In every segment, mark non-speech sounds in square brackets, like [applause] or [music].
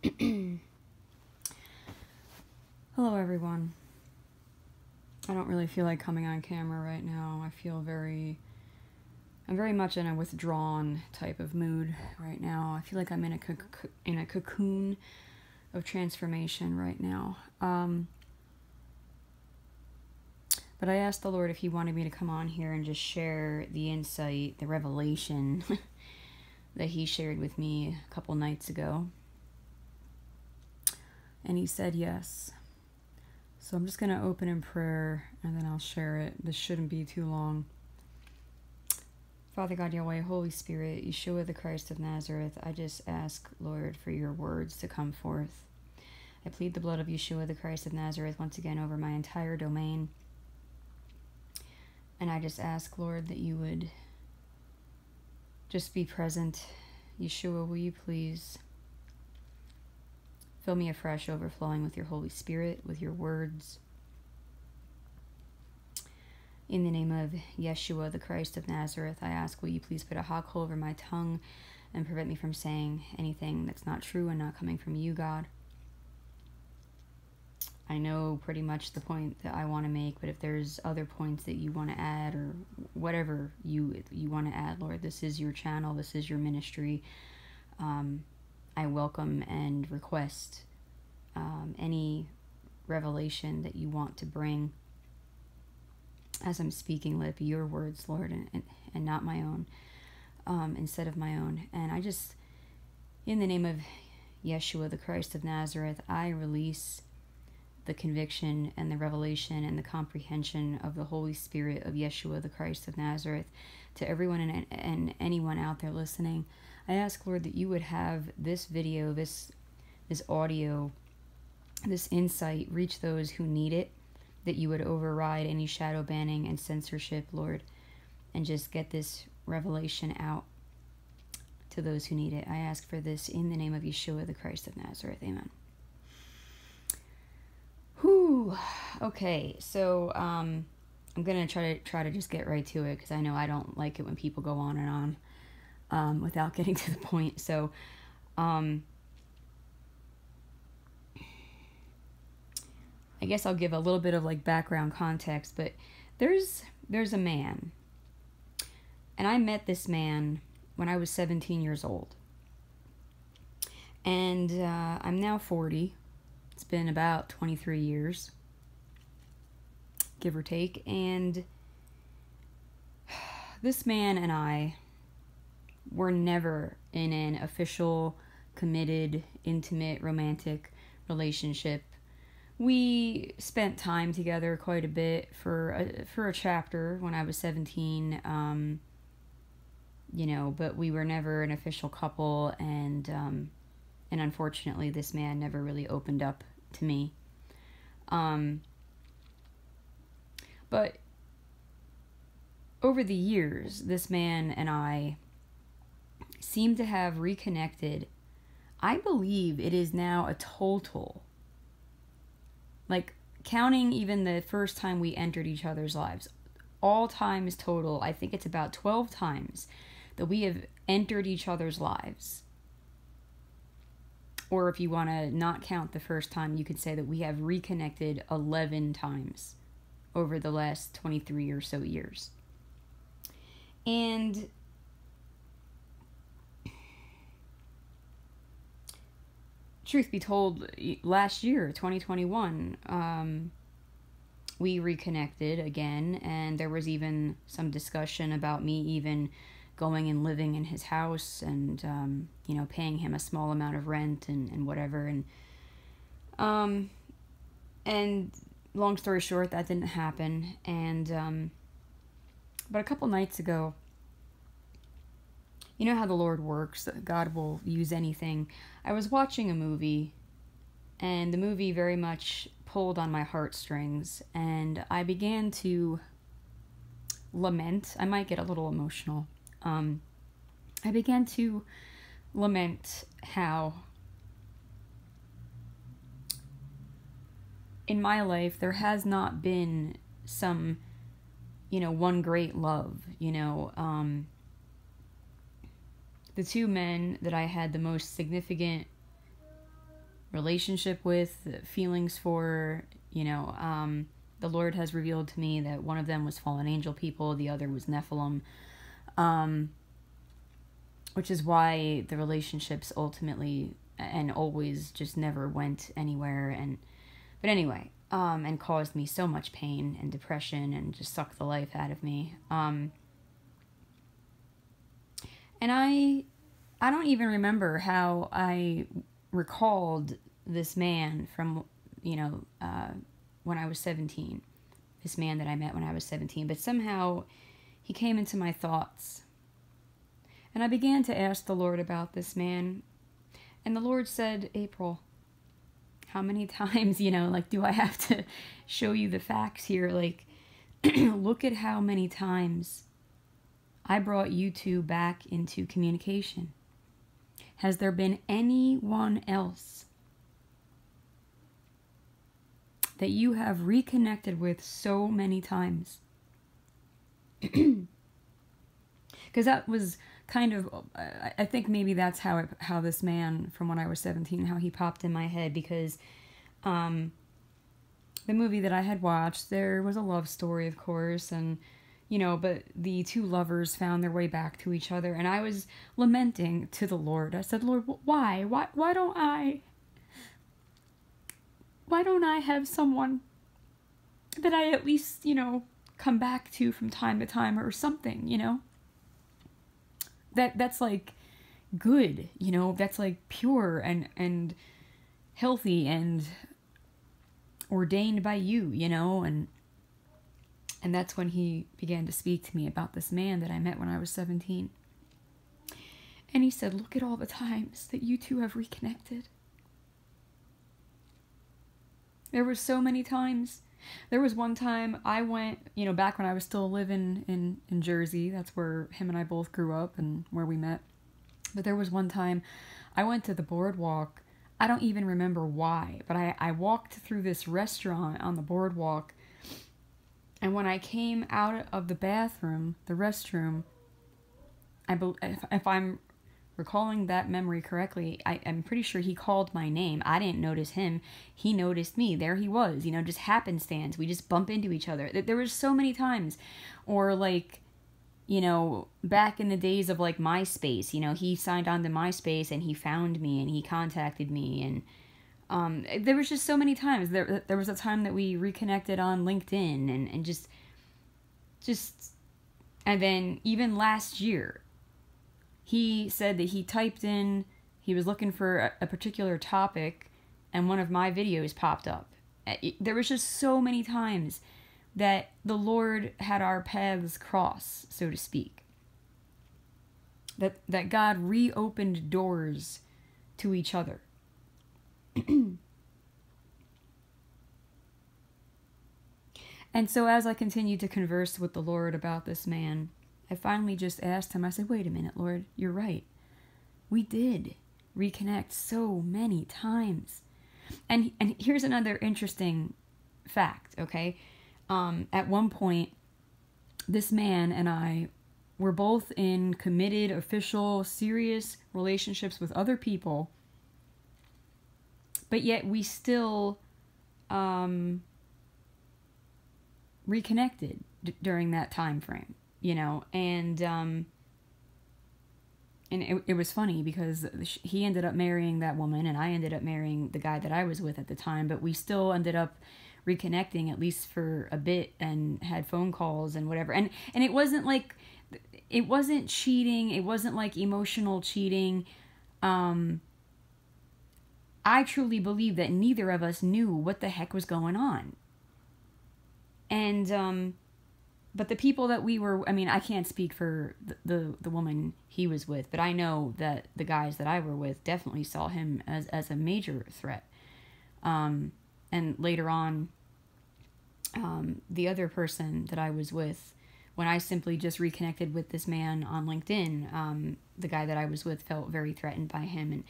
[clears throat] Hello, everyone. I don't really feel like coming on camera right now. I feel very. I'm very much in a withdrawn type of mood right now. I feel like I'm in a in a cocoon of transformation right now. Um, but I asked the Lord if He wanted me to come on here and just share the insight, the revelation [laughs] that He shared with me a couple nights ago. And He said yes. So I'm just going to open in prayer and then I'll share it. This shouldn't be too long. Father God, Yahweh, Holy Spirit, Yeshua the Christ of Nazareth, I just ask, Lord, for your words to come forth. I plead the blood of Yeshua the Christ of Nazareth once again over my entire domain. And I just ask, Lord, that you would just be present. Yeshua, will you please fill me afresh, overflowing with your Holy Spirit, with your words. In the name of Yeshua, the Christ of Nazareth, I ask, will you please put a coal over my tongue and prevent me from saying anything that's not true and not coming from you, God? I know pretty much the point that I want to make, but if there's other points that you want to add or whatever you you want to add, Lord, this is your channel, this is your ministry. Um, I welcome and request um, any revelation that you want to bring as I'm speaking. Let it be your words, Lord, and, and, and not my own, um, instead of my own. And I just, in the name of Yeshua, the Christ of Nazareth, I release the conviction and the revelation and the comprehension of the Holy Spirit of Yeshua, the Christ of Nazareth, to everyone and, and anyone out there listening. I ask, Lord, that you would have this video, this this audio, this insight reach those who need it, that you would override any shadow banning and censorship, Lord, and just get this revelation out to those who need it. I ask for this in the name of Yeshua, the Christ of Nazareth. Amen. Whew. Okay, so um, I'm gonna try to try to just get right to it because I know I don't like it when people go on and on um, without getting [laughs] to the point. So, um, I guess I'll give a little bit of like background context. But there's there's a man, and I met this man when I was 17 years old, and uh, I'm now 40 it's been about 23 years, give or take. And [sighs] this man and I were never in an official, committed, intimate, romantic relationship. We spent time together quite a bit for a, for a chapter when I was 17. Um, you know, but we were never an official couple, and um, and unfortunately, this man never really opened up to me. Um, but over the years, this man and I seem to have reconnected. I believe it is now a total, like counting even the first time we entered each other's lives, all times total, I think it's about 12 times that we have entered each other's lives or if you want to not count the first time, you could say that we have reconnected 11 times over the last 23 or so years. And truth be told, last year, 2021, um, we reconnected again, and there was even some discussion about me even going and living in his house and um, you know paying him a small amount of rent and, and whatever and um and long story short that didn't happen and um but a couple nights ago you know how the lord works god will use anything. I was watching a movie and the movie very much pulled on my heartstrings and i began to lament. I might get a little emotional. Um, I began to lament how in my life there has not been some you know one great love you know um the two men that i had the most significant relationship with, feelings for, you know, um, the Lord has revealed to me that one of them was fallen angel people, the other was Nephilim. Um, which is why the relationships ultimately and always just never went anywhere and but anyway um and caused me so much pain and depression and just sucked the life out of me um and i i don't even remember how i recalled this man from you know uh when i was 17 this man that i met when i was 17 but somehow he came into my thoughts and I began to ask the Lord about this man. And the Lord said, April, how many [laughs] times, you know, like, do I have to show you the facts here? Like, [clears throat] look at how many times I brought you two back into communication. Has there been anyone else that you have reconnected with so many times? [clears throat] Because that was kind of I think maybe that's how it, how this man from when I was 17 how he popped in my head because um the movie that I had watched there was a love story of course and you know but the two lovers found their way back to each other and I was lamenting to the Lord. I said Lord why? Why why don't I why don't I have someone that I at least you know come back to from time to time or something you know? That that's like good you know? That's like pure and and healthy and ordained by you you know? And and that's when he began to speak to me about this man that I met when I was 17 and he said look at all the times that you two have reconnected there were so many times there was one time I went, you know, back when I was still living in, in Jersey. That's where him and I both grew up and where we met. But there was one time I went to the boardwalk. I don't even remember why, but I, I walked through this restaurant on the boardwalk. And when I came out of the bathroom, the restroom, I be, if, if I'm recalling that memory correctly, I, am pretty sure he called my name. I didn't notice him. He noticed me. There he was, you know, just happenstance. We just bump into each other. There was so many times. Or like, you know, back in the days of like MySpace, you know, he signed on to MySpace and he found me and he contacted me and um, there was just so many times. There there was a time that we reconnected on LinkedIn and, and just just and then even last year he said that he typed in, he was looking for a, a particular topic, and one of my videos popped up. There was just so many times that the Lord had our paths cross, so to speak. That that God reopened doors to each other. [clears throat] and so as I continued to converse with the Lord about this man, I finally just asked him, I said, wait a minute, Lord, you're right. We did reconnect so many times. And and here's another interesting fact, okay? Um, at one point, this man and I were both in committed, official, serious relationships with other people, but yet we still um, reconnected d- during that time frame you know, and um, and it, it was funny because he ended up marrying that woman and I ended up marrying the guy that I was with at the time, but we still ended up reconnecting at least for a bit and had phone calls and whatever. And and it wasn't like it wasn't cheating, it wasn't like emotional cheating. Um I truly believe that neither of us knew what the heck was going on. And um but the people that we were i mean i can't speak for the, the, the woman he was with but i know that the guys that i were with definitely saw him as as a major threat um and later on um the other person that i was with when i simply just reconnected with this man on linkedin um the guy that i was with felt very threatened by him and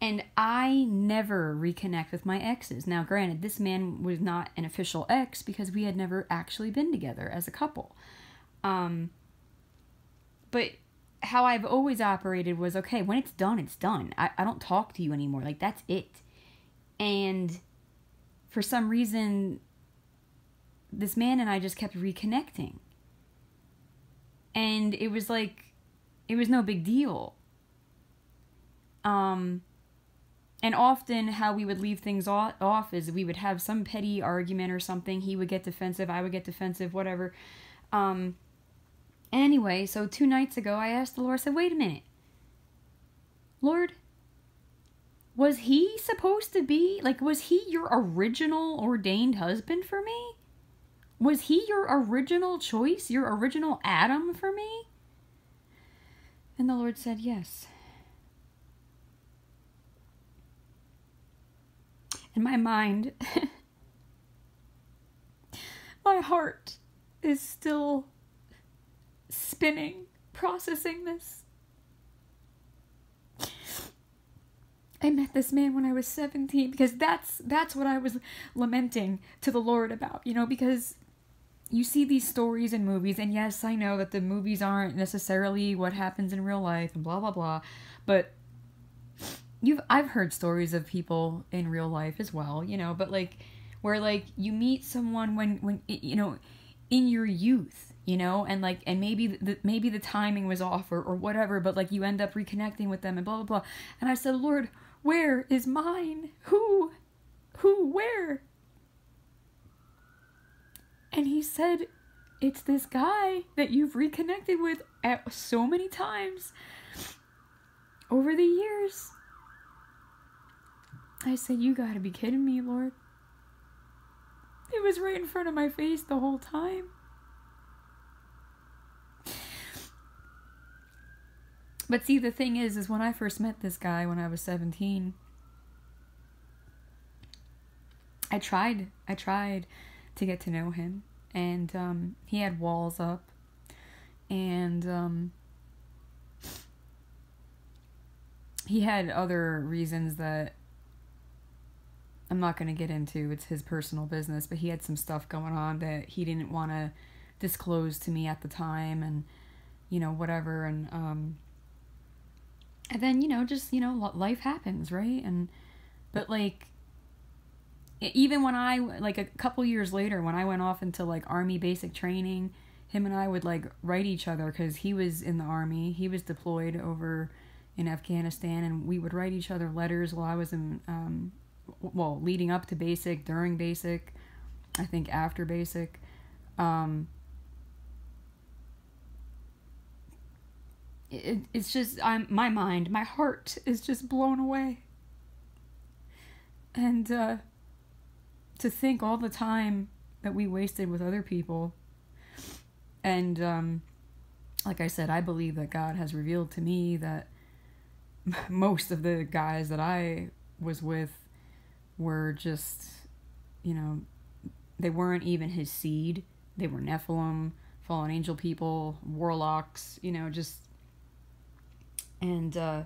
and I never reconnect with my exes. Now, granted, this man was not an official ex because we had never actually been together as a couple. Um, but how I've always operated was okay, when it's done, it's done. I, I don't talk to you anymore. Like, that's it. And for some reason, this man and I just kept reconnecting. And it was like, it was no big deal. Um, and often how we would leave things off is we would have some petty argument or something. He would get defensive, I would get defensive, whatever. Um, anyway, so two nights ago, I asked the Lord, I said, wait a minute. Lord, was he supposed to be, like, was he your original ordained husband for me? Was he your original choice, your original Adam for me? And the Lord said, yes. In my mind, [laughs] my heart is still spinning, processing this. I met this man when I was 17 because that's that's what I was lamenting to the Lord about, you know, because you see these stories in movies and yes, I know that the movies aren't necessarily what happens in real life and blah blah blah, but you've I've heard stories of people in real life as well, you know, but like where like you meet someone when when you know in your youth, you know, and like and maybe the maybe the timing was off or or whatever, but like you end up reconnecting with them and blah blah blah. And I said, "Lord, where is mine? Who who where?" And he said, "It's this guy that you've reconnected with at so many times over the years." I said, You gotta be kidding me, Lord. It was right in front of my face the whole time. But see, the thing is, is when I first met this guy when I was 17, I tried, I tried to get to know him. And um, he had walls up. And um, he had other reasons that I'm not going to get into. It's his personal business, but he had some stuff going on that he didn't want to disclose to me at the time and you know whatever and um and then you know just you know life happens right and but like even when i like a couple years later when i went off into like army basic training him and i would like write each other because he was in the army he was deployed over in afghanistan and we would write each other letters while i was in um, well, leading up to basic, during basic, I think after basic. Um, it, it's just I'm my mind, my heart is just blown away. And uh, to think all the time that we wasted with other people, and um, like I said, I believe that God has revealed to me that [laughs] most of the guys that I was with were just, you know, they weren't even his seed. They were Nephilim, fallen angel people, warlocks, you know, just. And, uh,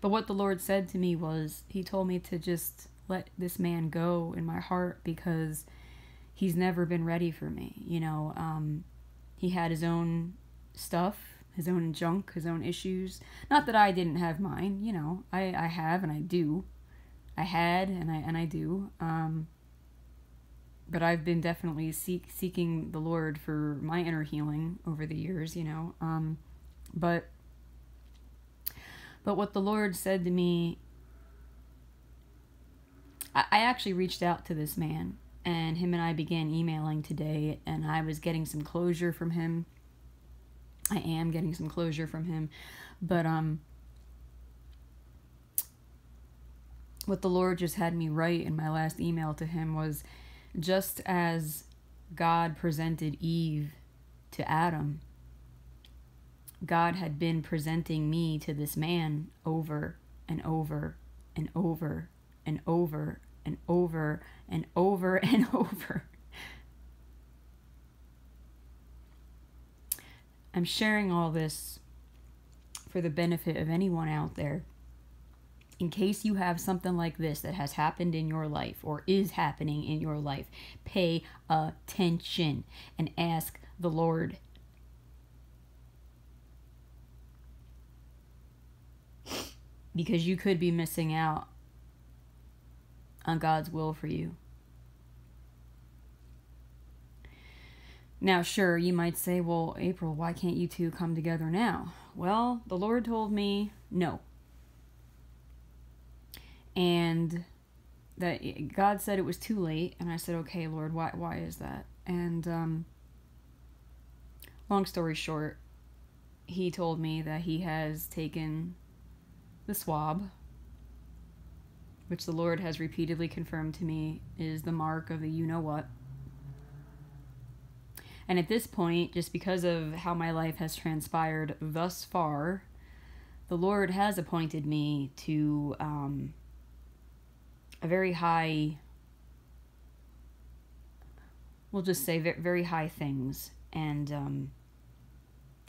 but what the Lord said to me was, He told me to just let this man go in my heart because he's never been ready for me. You know, um, he had his own stuff, his own junk, his own issues. Not that I didn't have mine, you know, I, I have and I do. I had and I and I do. Um, but I've been definitely seek seeking the Lord for my inner healing over the years, you know. Um, but but what the Lord said to me, I, I actually reached out to this man, and him and I began emailing today, and I was getting some closure from him. I am getting some closure from him, but um, what the Lord just had me write in my last email to him was just as God presented Eve to Adam, God had been presenting me to this man over and over and over and over and over and over [laughs] and over. I'm sharing all this for the benefit of anyone out there in case you have something like this that has happened in your life or is happening in your life, pay attention and ask the Lord. Because you could be missing out on God's will for you. Now, sure, you might say, well, April, why can't you two come together now? Well, the Lord told me no. And that God said it was too late, and I said, okay, Lord, why, why is that? And, um, long story short, he told me that he has taken the swab, which the Lord has repeatedly confirmed to me is the mark of the you know what. And at this point, just because of how my life has transpired thus far, the Lord has appointed me to um, a very high, we'll just say very high things. And um,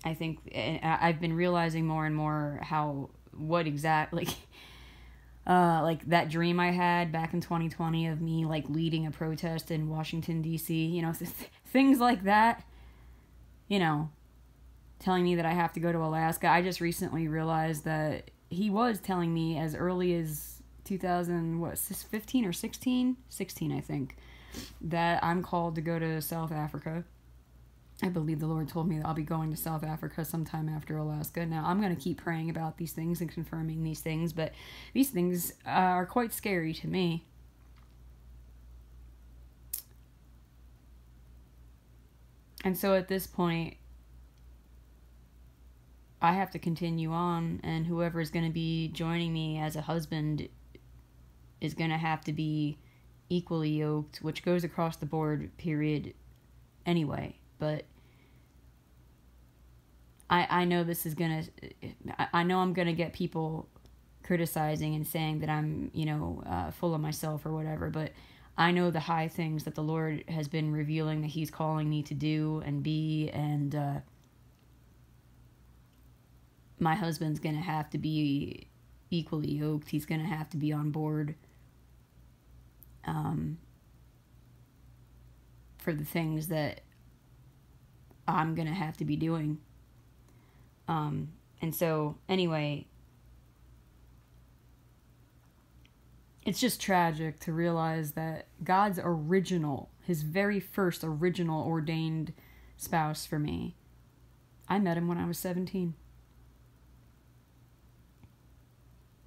I think I've been realizing more and more how what exactly [laughs] like uh like that dream I had back in 2020 of me like leading a protest in Washington D.C. You know [laughs] th- things like that. You know, telling me that I have to go to Alaska. I just recently realized that he was telling me as early as 2000 what 15 or 16 16 I think that I'm called to go to South Africa I believe the Lord told me that I'll be going to South Africa sometime after Alaska. Now, I'm going to keep praying about these things and confirming these things, but these things uh, are quite scary to me. And so at this point, I have to continue on, and whoever is going to be joining me as a husband is going to have to be equally yoked, which goes across the board, period, anyway but I I know this is gonna I know I'm gonna get people criticizing and saying that I'm you know uh, full of myself or whatever, but I know the high things that the Lord has been revealing that He's calling me to do and be, and uh, my husband's gonna have to be equally yoked. He's gonna have to be on board. Um, for the things that I'm gonna have to be doing. Um, and so, anyway, it's just tragic to realize that God's original, his very first original ordained spouse for me, I met him when I was 17.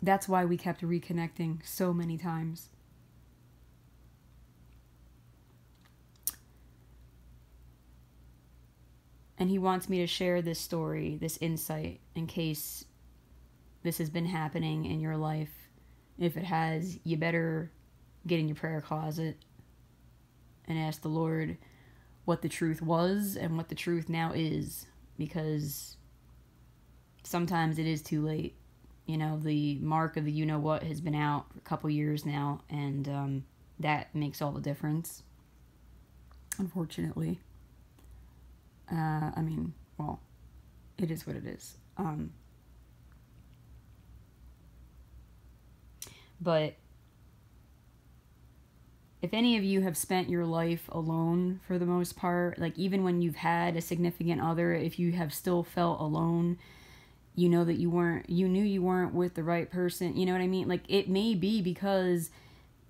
That's why we kept reconnecting so many times. And he wants me to share this story, this insight, in case this has been happening in your life. If it has, you better get in your prayer closet and ask the Lord what the truth was and what the truth now is. Because sometimes it is too late. You know, the mark of the you know what has been out for a couple years now, and um, that makes all the difference. Unfortunately. Uh, I mean, well, it is what it is. Um, but if any of you have spent your life alone for the most part, like even when you've had a significant other, if you have still felt alone, you know that you weren't, you knew you weren't with the right person. You know what I mean? Like it may be because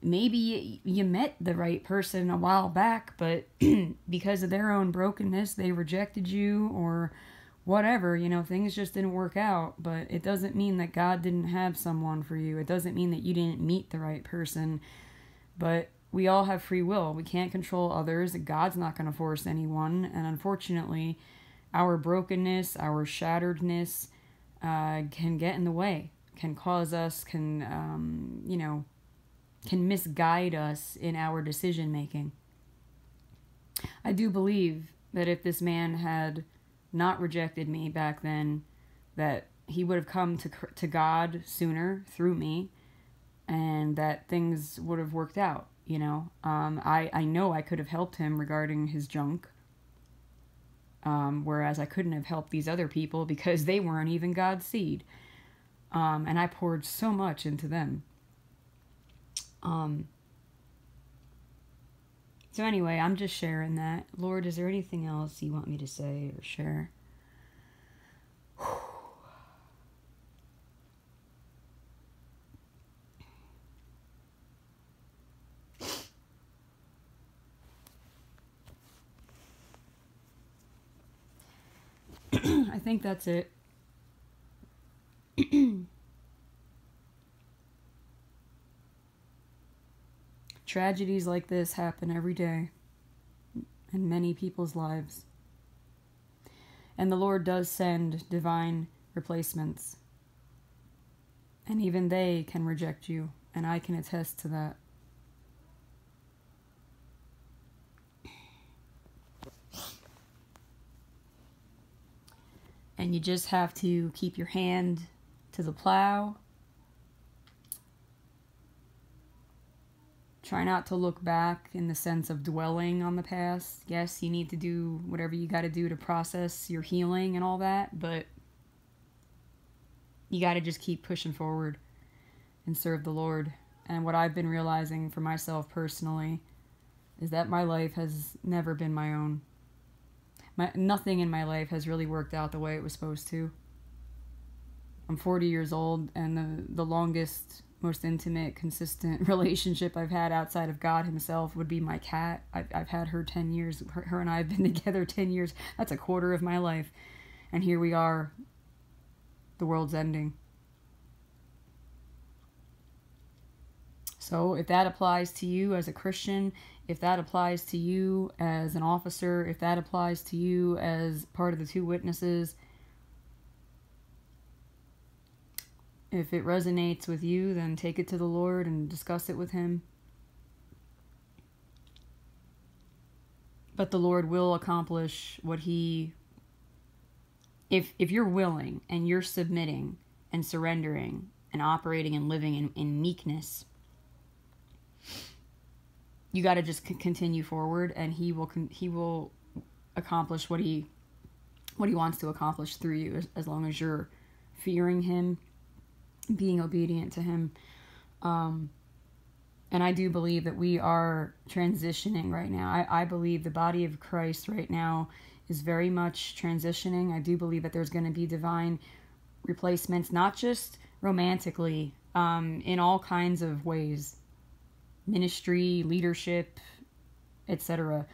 maybe you met the right person a while back, but [clears throat] because of their own brokenness, they rejected you or whatever, you know, things just didn't work out. But it doesn't mean that God didn't have someone for you. It doesn't mean that you didn't meet the right person. But we all have free will. We can't control others. God's not going to force anyone. And unfortunately, our brokenness, our shatteredness uh, can get in the way, can cause us, can, um, you know, can misguide us in our decision making. I do believe that if this man had not rejected me back then, that he would have come to to God sooner through me, and that things would have worked out. You know, um, I I know I could have helped him regarding his junk. Um, whereas I couldn't have helped these other people because they weren't even God's seed. Um, and I poured so much into them. Um, so, anyway, I'm just sharing that. Lord, is there anything else you want me to say or share? [sighs] I think that's it. [clears throat] Tragedies like this happen every day in many people's lives. And the Lord does send divine replacements. And even they can reject you, and I can attest to that. And you just have to keep your hand to the plow. Try not to look back in the sense of dwelling on the past. Yes, you need to do whatever you got to do to process your healing and all that, but you got to just keep pushing forward and serve the Lord. And what I've been realizing for myself personally is that my life has never been my own. My nothing in my life has really worked out the way it was supposed to. I'm 40 years old and the the longest most intimate consistent [laughs] relationship I've had outside of God himself would be my cat. I've I've had her 10 years. Her, her and I have been [laughs] together 10 years. That's a quarter of my life. And here we are the world's ending. So, if that applies to you as a Christian, if that applies to you as an officer, if that applies to you as part of the two witnesses, if it resonates with you, then take it to the Lord and discuss it with Him. But the Lord will accomplish what He if if you're willing and you're submitting and surrendering and operating and living in, in meekness you got to just continue forward and he will he will accomplish what he what he wants to accomplish through you as, as long as you're fearing him being obedient to him um, and I do believe that we are transitioning right now. I, I believe the body of Christ right now is very much transitioning. I do believe that there's going to be divine replacements, not just romantically, um, in all kinds of ways ministry, leadership, etc.,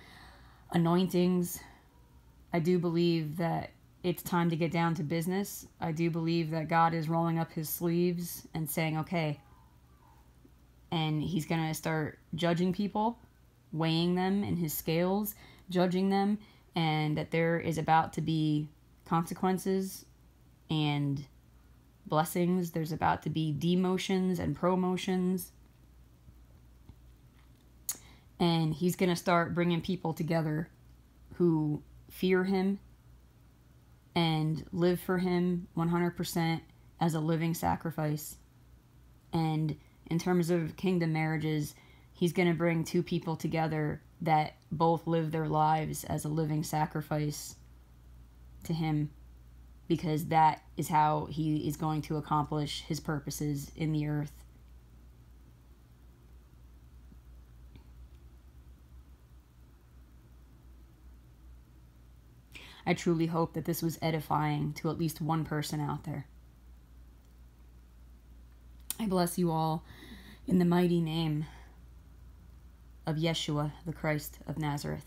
anointings. I do believe that it's time to get down to business. I do believe that God is rolling up his sleeves and saying, okay, and he's going to start judging people, weighing them in his scales, judging them and that there is about to be consequences and blessings. There's about to be demotions and promotions. And he's going to start bringing people together who fear him and live for him 100% as a living sacrifice. And in terms of kingdom marriages, he's going to bring two people together that both live their lives as a living sacrifice to Him because that is how He is going to accomplish His purposes in the earth. I truly hope that this was edifying to at least one person out there. I bless you all in the mighty name of Yeshua, the Christ of Nazareth.